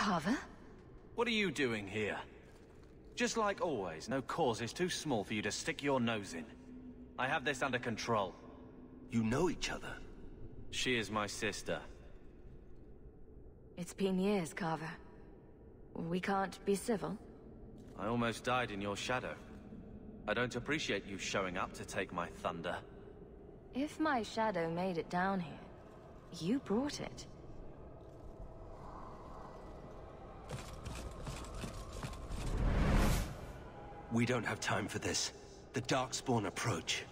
Carver? What are you doing here? Just like always, no cause is too small for you to stick your nose in. I have this under control. You know each other? She is my sister. It's been years, Carver. We can't be civil? I almost died in your shadow. I don't appreciate you showing up to take my thunder. If my shadow made it down here, you brought it. We don't have time for this. The Darkspawn approach.